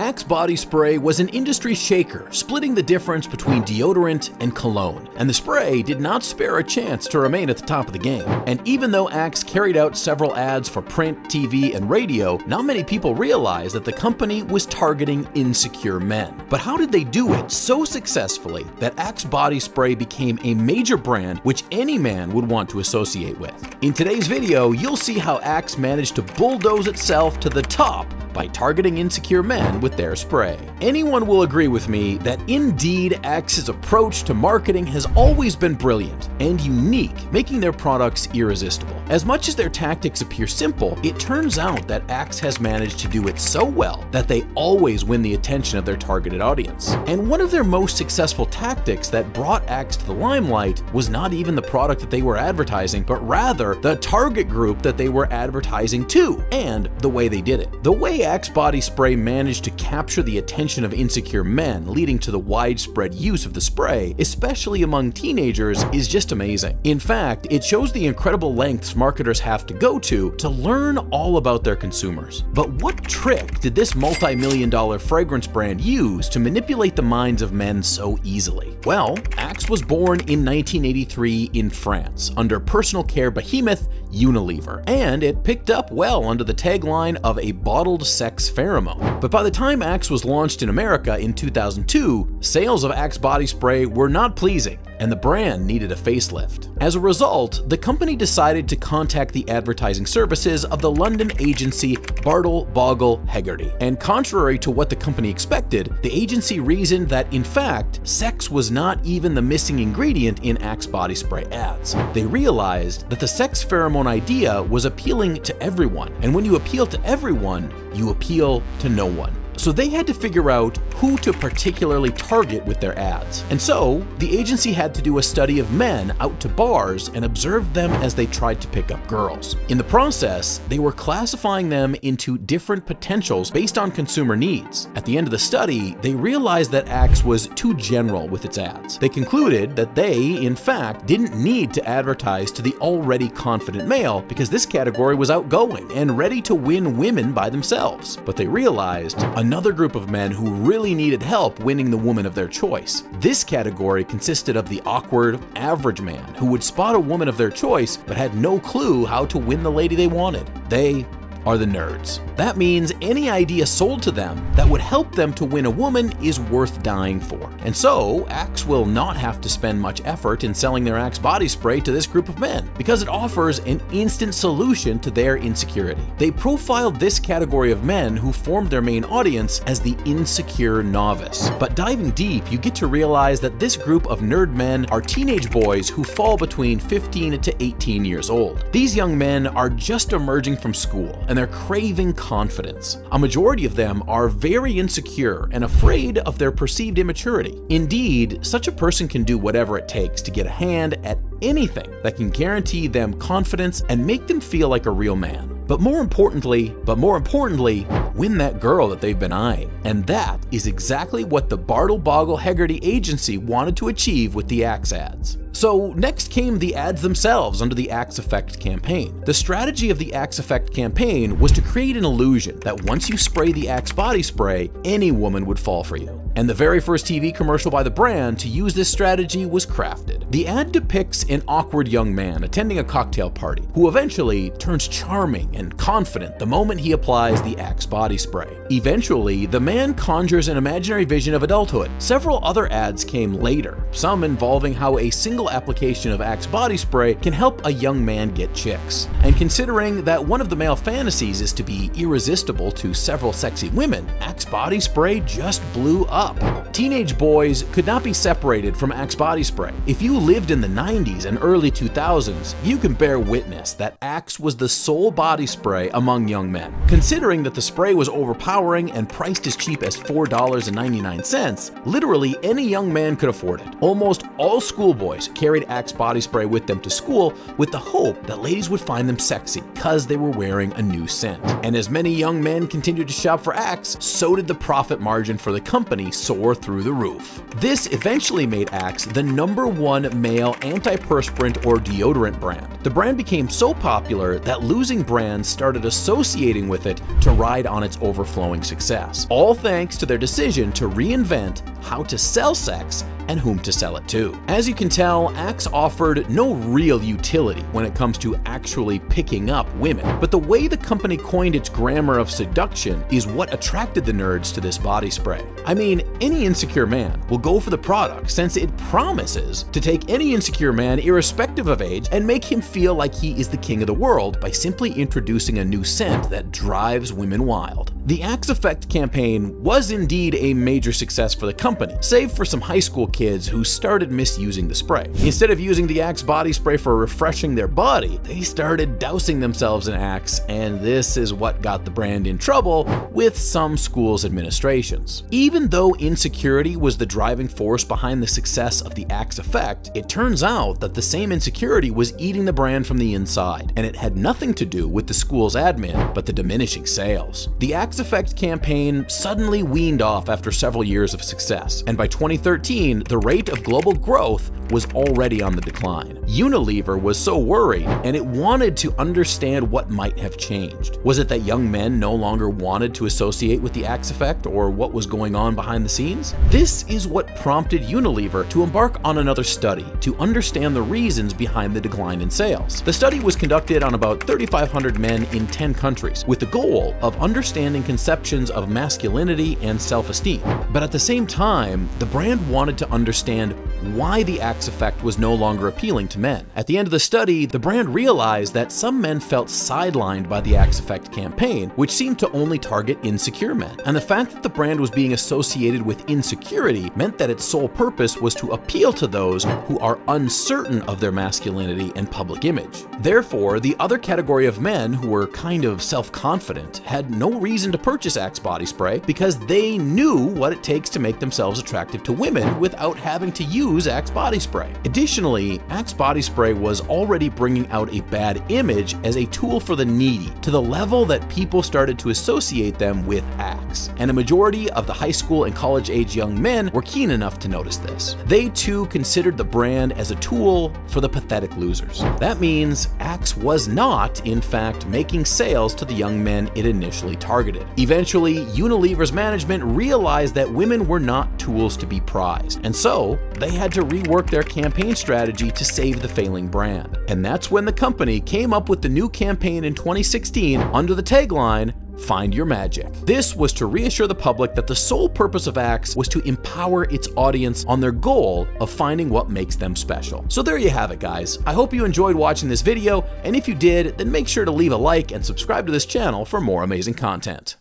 Axe body spray was an industry shaker, splitting the difference between deodorant and cologne, and the spray did not spare a chance to remain at the top of the game. And even though Axe carried out several ads for print, TV, and radio, not many people realized that the company was targeting insecure men. But how did they do it so successfully that Axe body spray became a major brand which any man would want to associate with? In today's video, you'll see how Axe managed to bulldoze itself to the top by targeting insecure men with their spray. Anyone will agree with me that indeed Axe's approach to marketing has always been brilliant and unique, making their products irresistible. As much as their tactics appear simple, it turns out that Axe has managed to do it so well that they always win the attention of their targeted audience. And one of their most successful tactics that brought Axe to the limelight was not even the product that they were advertising, but rather the target group that they were advertising to, and the way they did it. The way Axe body spray managed to capture the attention of insecure men, leading to the widespread use of the spray, especially among teenagers, is just amazing. In fact, it shows the incredible lengths marketers have to go to to learn all about their consumers. But what trick did this multi-million dollar fragrance brand use to manipulate the minds of men so easily? Well, Axe was born in 1983 in France under personal care behemoth Unilever, and it picked up well under the tagline of a bottled sex pheromone. But by the time Axe was launched in America in 2002, sales of Axe body spray were not pleasing and the brand needed a facelift. As a result, the company decided to contact the advertising services of the London agency Bartle Bogle Hegarty. And contrary to what the company expected, the agency reasoned that in fact, sex was not even the missing ingredient in Axe body spray ads. They realized that the sex pheromone idea was appealing to everyone, and when you appeal to everyone, you appeal to no one. So they had to figure out who to particularly target with their ads. And so, the agency had to do a study of men out to bars and observe them as they tried to pick up girls. In the process, they were classifying them into different potentials based on consumer needs. At the end of the study, they realized that Axe was too general with its ads. They concluded that they, in fact, didn't need to advertise to the already confident male because this category was outgoing and ready to win women by themselves. But they realized a another group of men who really needed help winning the woman of their choice. This category consisted of the awkward, average man who would spot a woman of their choice but had no clue how to win the lady they wanted. They are the nerds. That means any idea sold to them that would help them to win a woman is worth dying for. And so, Axe will not have to spend much effort in selling their Axe body spray to this group of men, because it offers an instant solution to their insecurity. They profiled this category of men who formed their main audience as the insecure novice. But diving deep, you get to realize that this group of nerd men are teenage boys who fall between 15 to 18 years old. These young men are just emerging from school, and they're craving confidence. A majority of them are very insecure and afraid of their perceived immaturity. Indeed, such a person can do whatever it takes to get a hand at anything that can guarantee them confidence and make them feel like a real man. But more importantly, but more importantly, win that girl that they've been eyeing. And that is exactly what the Bartle Bogle Hegarty agency wanted to achieve with the Axe ads. So next came the ads themselves under the Axe Effect campaign. The strategy of the Axe Effect campaign was to create an illusion that once you spray the Axe body spray, any woman would fall for you. And the very first TV commercial by the brand to use this strategy was crafted. The ad depicts an awkward young man attending a cocktail party who eventually turns charming and confident the moment he applies the Axe body spray. Eventually, the man conjures an imaginary vision of adulthood. Several other ads came later, some involving how a single application of Axe body spray can help a young man get chicks. And considering that one of the male fantasies is to be irresistible to several sexy women, Axe body spray just blew up. Teenage boys could not be separated from Axe body spray. If you lived in the 90s and early 2000s, you can bear witness that Axe was the sole body spray among young men. Considering that the spray was overpowering and priced as cheap as $4.99, literally any young man could afford it. Almost all schoolboys carried Axe body spray with them to school with the hope that ladies would find them sexy because they were wearing a new scent. And as many young men continued to shop for Axe, so did the profit margin for the company soar through the roof. This eventually made Axe the number one male antiperspirant or deodorant brand. The brand became so popular that losing brands started associating with it to ride on on its overflowing success, all thanks to their decision to reinvent how to sell sex and whom to sell it to. As you can tell, Axe offered no real utility when it comes to actually picking up women, but the way the company coined its grammar of seduction is what attracted the nerds to this body spray. I mean, any insecure man will go for the product since it promises to take any insecure man, irrespective of age, and make him feel like he is the king of the world by simply introducing a new scent that drives women wild. The Axe Effect campaign was indeed a major success for the company, save for some high school kids who started misusing the spray. Instead of using the Axe body spray for refreshing their body, they started dousing themselves in Axe, and this is what got the brand in trouble with some schools' administrations. Even though insecurity was the driving force behind the success of the Axe Effect, it turns out that the same insecurity was eating the brand from the inside, and it had nothing to do with the school's admin, but the diminishing sales. The Axe Effect campaign suddenly weaned off after several years of success, and by 2013, the rate of global growth was already on the decline. Unilever was so worried, and it wanted to understand what might have changed. Was it that young men no longer wanted to associate with the Axe Effect, or what was going on behind the scenes? This is what prompted Unilever to embark on another study to understand the reasons behind the decline in sales. The study was conducted on about 3,500 men in 10 countries, with the goal of understanding conceptions of masculinity and self-esteem. But at the same time, the brand wanted to understand why the Axe Effect was no longer appealing to men. At the end of the study, the brand realized that some men felt sidelined by the Axe Effect campaign, which seemed to only target insecure men. And the fact that the brand was being associated with insecurity meant that its sole purpose was to appeal to those who are uncertain of their masculinity and public image. Therefore, the other category of men who were kind of self-confident had no reason to purchase Axe body spray because they knew what it takes to make themselves attractive to women without having to use Axe body spray. Additionally, Axe body spray was already bringing out a bad image as a tool for the needy to the level that people started to associate them with Axe. And a majority of the high school and college age young men were keen enough to notice this. They too considered the brand as a tool for the pathetic losers. That means Axe was not, in fact, making sales to the young men it initially targeted. Eventually, Unilever's management realized that women were not tools to be prized, and so they had to rework their campaign strategy to save the failing brand. And that's when the company came up with the new campaign in 2016 under the tagline Find Your Magic. This was to reassure the public that the sole purpose of Axe was to empower its audience on their goal of finding what makes them special. So there you have it guys. I hope you enjoyed watching this video, and if you did, then make sure to leave a like and subscribe to this channel for more amazing content.